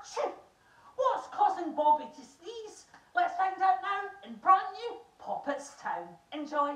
What's causing Bobby to sneeze? Let's find out now in brand new Poppets Town. Enjoy.